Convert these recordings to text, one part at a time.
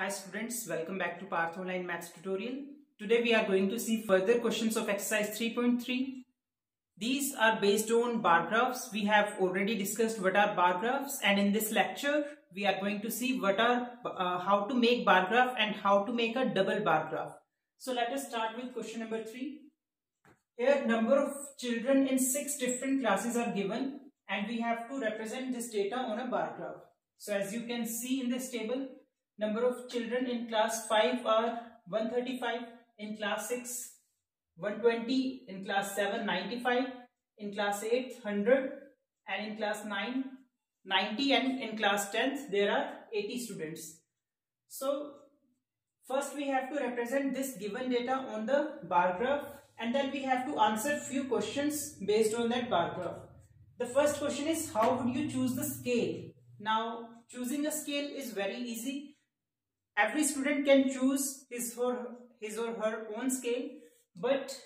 Hi students, welcome back to Path Online Maths tutorial. Today we are going to see further questions of exercise 3.3. These are based on bar graphs. We have already discussed what are bar graphs and in this lecture we are going to see what are uh, how to make bar graph and how to make a double bar graph. So let us start with question number 3. Here number of children in six different classes are given and we have to represent this data on a bar graph. So as you can see in this table, number of children in class 5 are 135, in class 6 120, in class 7 95, in class 8 100 and in class 9 90 and in class 10th there are 80 students. So first we have to represent this given data on the bar graph and then we have to answer few questions based on that bar graph. The first question is how would you choose the scale? Now choosing a scale is very easy. Every student can choose his or, his or her own scale, but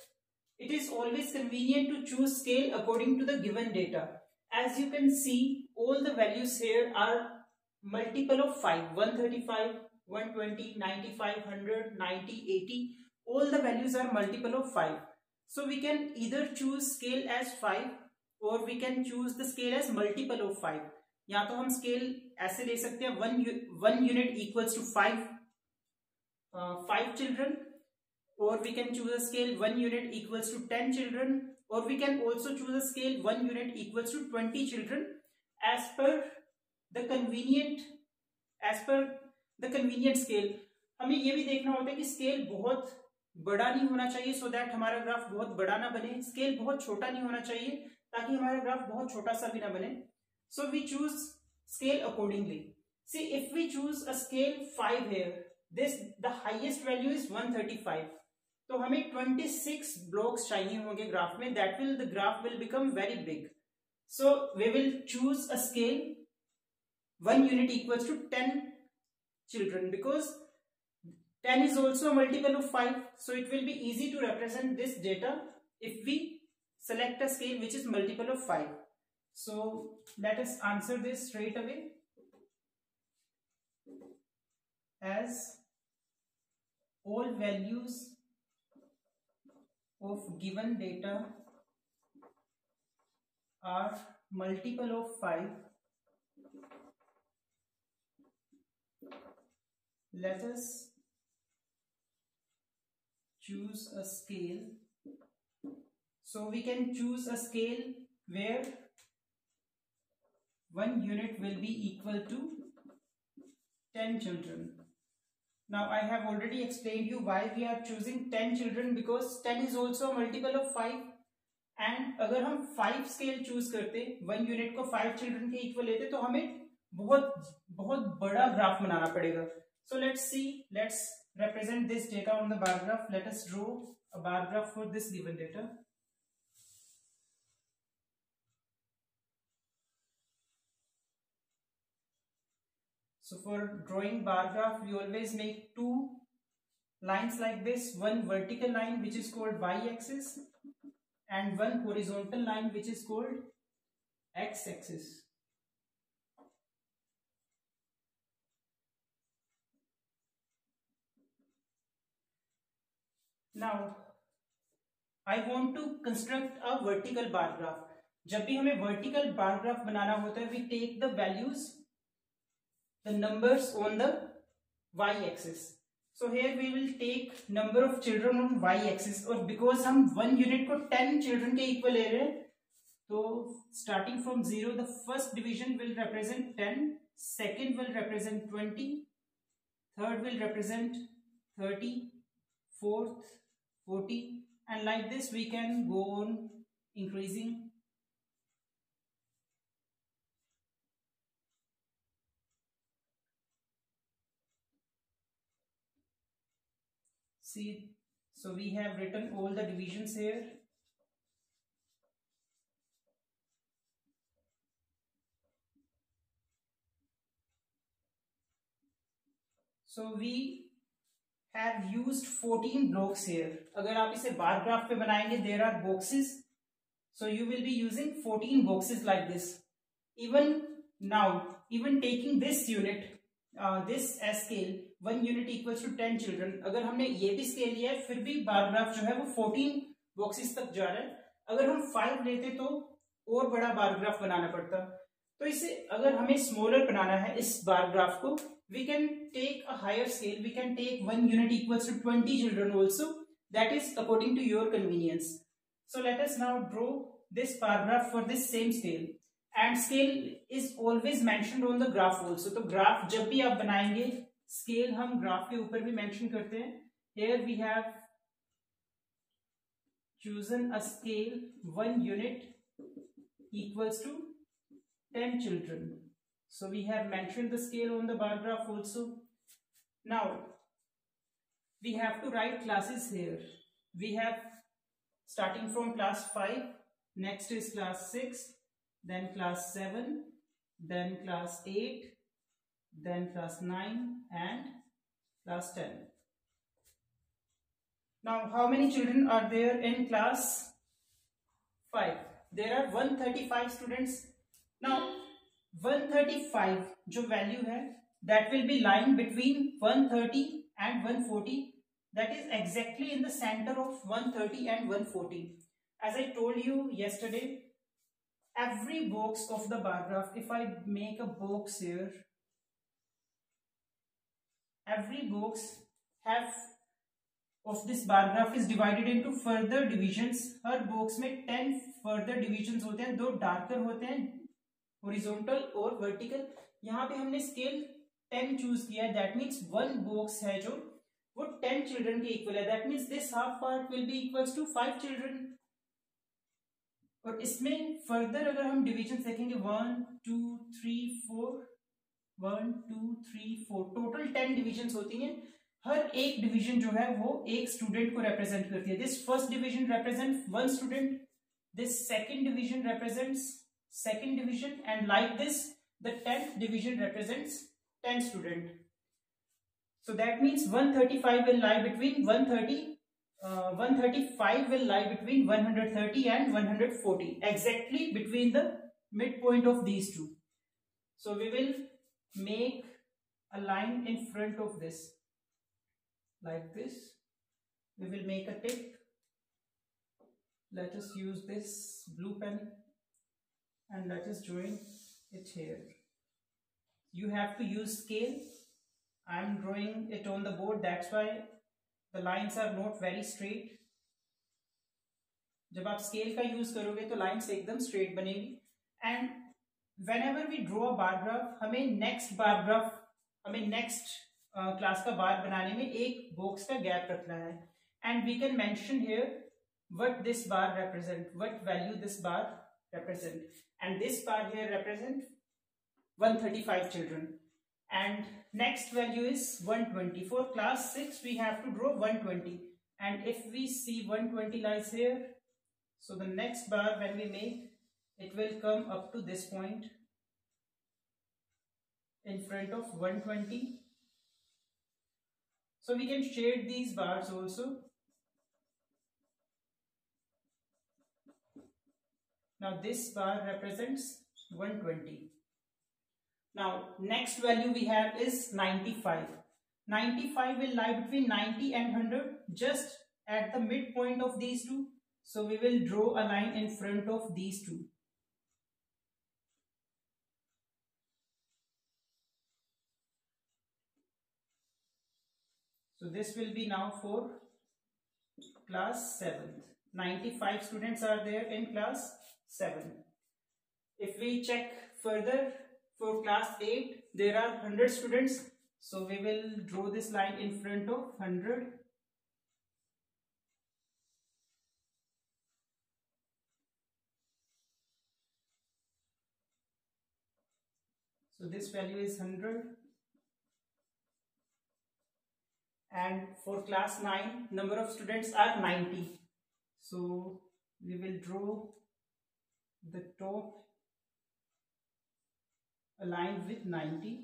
it is always convenient to choose scale according to the given data. As you can see, all the values here are multiple of 5, 135, 120, 95, 100, 90, 80. All the values are multiple of 5. So we can either choose scale as 5 or we can choose the scale as multiple of 5. या तो हम scale ऐसे ले सकते हैं one one unit equals to five five children और we can choose a scale one unit equals to ten children और we can also choose a scale one unit equals to twenty children as per the convenient as per the convenient scale हमें यह भी देखना होता है कि scale बहुत बड़ा नहीं होना चाहिए सो so दैट हमारा ग्राफ बहुत बड़ा ना बने। स्केल बहुत छोटा नहीं होना चाहिए, ताकि हमारा ग्राफ बहुत छोटा सा भी ना बने। So we choose scale accordingly see if we choose a scale five here this the highest value is 135 तो हमें 26 ब्लॉक्स चाहिए होंगे ग्राफ में that will the graph will become very big so we will choose a scale one unit equals to 10 children because 10 is also a multiple of 5 so it will be easy to represent this data if we select a scale which is multiple of 5. so let us answer this straight away. As all values of given data are multiple of 5 let us choose a scale. So we can choose a scale where one unit will be equal to 10 children. Now I have already explained you why we are choosing 10 children because 10 is also a multiple of 5 and अगर हम 5 scale choose करते one unit को 5 children के equal लेते तो हमें बहुत बहुत बड़ा graph बनाना पड़ेगा so let's see let's represent this data on the bar graph let us draw a bar graph for this given data So for drawing bar graph, we always make two lines like this, one vertical line which is called y-axis and one horizontal line which is called x-axis. Now, I want to construct a vertical bar graph. जब भी हमें vertical bar graph बनाना होता है, we take the values the numbers on the y-axis. So here we will take number of children on y-axis और because हम one unit को 10 children के equal ले रहे हैं तो starting from zero the first division will represent 10, second will represent 20, third will represent 30, fourth 40 and like this we can go on increasing see so we have written all the divisions here so we have used 14 blocks here अगर आप इसे bar graph पे बनाएँगे there are boxes so you will be using 14 boxes like this even now even taking this unit this as scale one unit equals to ten children अगर हमने ये भी scale लिया है, फिर भी बार ग्राफ जो है वो फोर्टीन बॉक्सेस तक जा रहा है। अगर हम फाइव लेते तो और बड़ा बार ग्राफ बनाना पड़ता। तो इसे अगर हमें स्मॉलर बनाना है इस बार ग्राफ को we can take a higher scale we can take one unit equals to twenty children also that is according to your convenience so let us now draw this paragraph for this same scale. And scale is always mentioned on the graph also. तो graph जब भी आप बनाएँगे scale हम graph के ऊपर भी mention करते हैं। Here we have chosen a scale one unit equals to ten children so we have mention the scale on the bar graph also now we have to write classes here we have starting from class five next is class six then class seven then class eight then class 9 and class 10 now how many children are there in class 5 there are 135 students. Now 135 जो value है that will be lying between 130 and 140 that is exactly in the center of 130 and 140 as I told you yesterday, every box of the bar graph, if I make a box here, every box have of this bar graph is divided into further divisions. Her box में 10 further divisions होते हैं दो darker होते हैं horizontal और vertical. यहाँ पे हमने scale 10 choose है that means one box है जो वो 10 children के equal है that means this half part will be equals to 5 children और इसमें फर्दर अगर हम डिविजन देखेंगे one two three four one two three four total ten division होती हैं। हर एक डिवीज़न जो है वो एक स्टूडेंट को रिप्रेजेंट करती है। This first division represent one student this second division represents second division and like this the tenth division represents ten student so that means 135 will lie between 130 uh, 135 will lie between 130 and 140 exactly between the midpoint of these two. So we will make a line in front of this like this we will make a tick let us use this blue pen and let us join it here you have to use scale i'm drawing it on the board that's why the lines are not very straight जब आप scale का use करोगे तो lines एकदम straight बनेगी and whenever we draw bar graph हमें next bar graph हमें next class uh, का बार बनाने में एक बॉक्स का गैप रखना है and we can mention here what this bar represent what value this bar represent and this bar here represent 135 children and next value is 120 for class 6 we have to draw 120 and if we see 120 lies here so the next bar when we make it will come up to this point in front of 120 so we can shade these bars also now this bar represents 120 now, next value we have is 95. 95 will lie between 90 and 100 just at the midpoint of these two. So, we will draw a line in front of these two. So, this will be now for class 7th. 95 students are there in class 7. If we check further, for class 8, there are 100 students. So we will draw this line in front of 100. So this value is 100. And for class 9, number of students are 90. So we will draw the top aligned with 90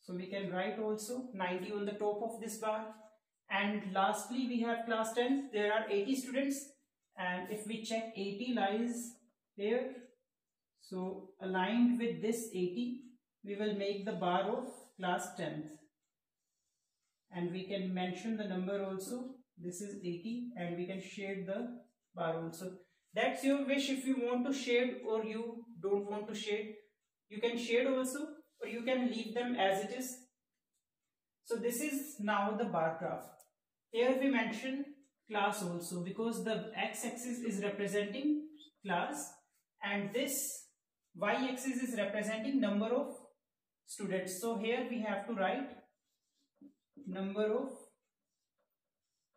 so we can write also 90 on the top of this bar. And lastly we have class 10 there are 80 students. And if we check 80 lies here so aligned with this 80 we will make the bar of class 10th and we can mention the number also. This is 80 and we can shade the bar also. That's your wish if you want to shade or you don't want to shade you can shade also or you can leave them as it is. So this is now the bar graph. Here we mention class also because the x-axis is representing class and this y-axis is representing number of students. So here we have to write number of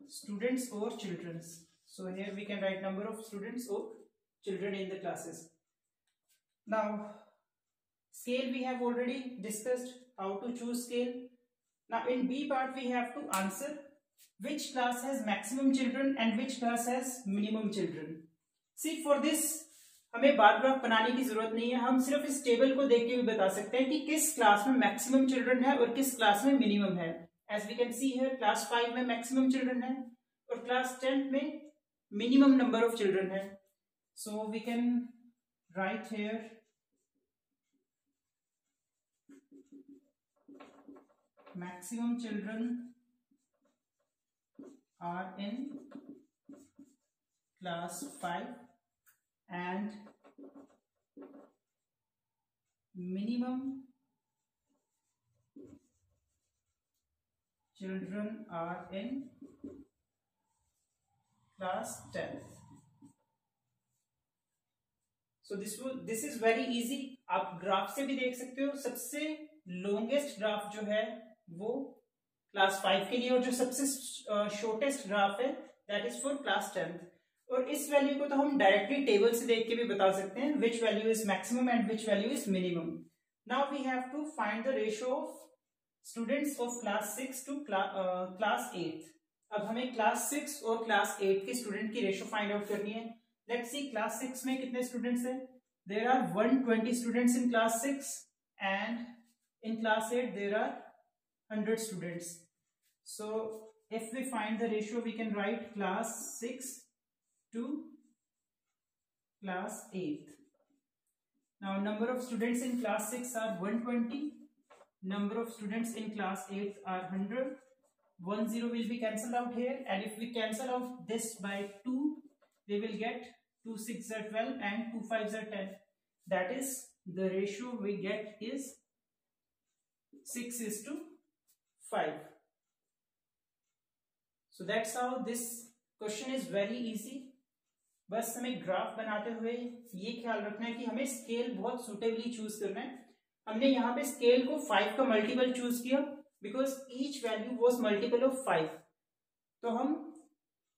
students or children. So here we can write number of students or children in the classes. Now scale we have already discussed how to choose scale. Now in B part we have to answer which class has maximum children and which class has minimum children. See for this हमें bar graph बनाने की ज़रूरत नहीं है। हम सिर्फ़ इस table को देख के भी बता सकते हैं कि किस क्लास में मैक्सिमम चिल्ड्रन है और किस क्लास में मिनिमम है। एज वी कैन सी है क्लास फाइव में मैक्सिमम चिल्ड्रन है और क्लास टेंथ में मिनिमम नंबर ऑफ़ चिल्ड्रन है। So we can write here maximum children are in class 5 and minimum children are in class 10th so this this is very easy. आप graph से भी देख सकते हो। सबसे लॉन्गेस्ट ग्राफ जो है, वो क्लास फाइव के लिए, और जो सबसे शॉर्टेस्ट ग्राफ है that is for class tenth और इस वैल्यू को तो हम डायरेक्टली टेबल से देख के भी बता सकते हैं which value is maximum and which value is minimum now we have to find the ratio of students of class six to class eight अब हमें क्लास सिक्स और क्लास एट के स्टूडेंट की रेशियो फाइंड आउट करनी है। Let's see class six में कितने students हैं। There are one twenty students in class six and in class eight there are hundred students so if we find the ratio, we can write class 6 to class 8th. Now number of students in class 6 are 120. Number of students in class 8 are 100. 1 0 will be cancelled out here and if we cancel out this by 2 we will get 2 6 are 12 and 2 5 are 10. That is the ratio we get is 6 is to 5. So that's how this question is very easy. बस हमें graph बनाते हुए ये ख्याल रखना है कि हमें स्केल बहुत सुटेबली चूज़ करना है। हमने यहाँ पे स्केल को फाइव का मल्टीपल चूज़ किया because each value was multiple of five तो हम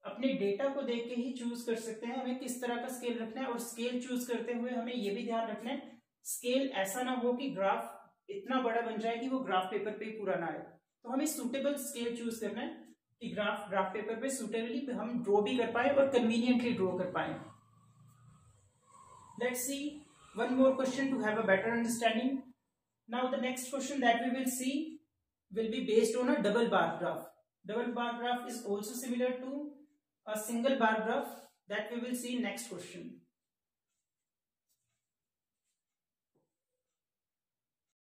अपने डेटा को देख के ही चूज़ कर सकते हैं, हमें किस तरह का स्केल रखना है और स्केल चूज़ करते हुए हमें यह भी ध्यान रखना है स्केल ऐसा ना हो कि ग्राफ इतना बड़ा बन जाए कि वो ग्राफ पेपर पे पूरा ना आए। तो हमें सुटेबल स्केल चूज़ करना है। ग्राफ ग्राफ पेपर पे सुटेबली हम ड्रॉ भी कर पाए और कन्वीनियंटली ड्रॉ कर पाए let's see one more question to have a better understanding now the next question that we will see will be based on a double bar graph double bar graph is also similar to a single bar graph that we will see next question